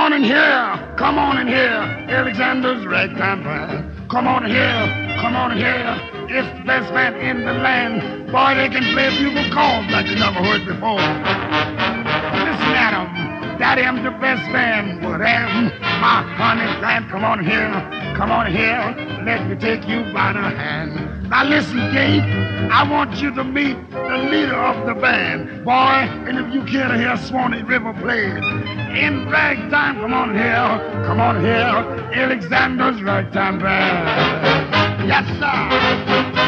on in here, come on in here, Alexander's ragtime band. Come on in here, come on in here, it's the best band in the land. Boy, they can play bugle calls like you never heard before. Listen at 'em, that am the best man for them, my honey, land, come on in here, come on in here, let me take you by the hand. Now listen, Gabe. I want you to meet the leader of the band. Boy, and if you care to hear Swanee River play in ragtime, come on here, come on here. Alexander's ragtime band. Yes, sir.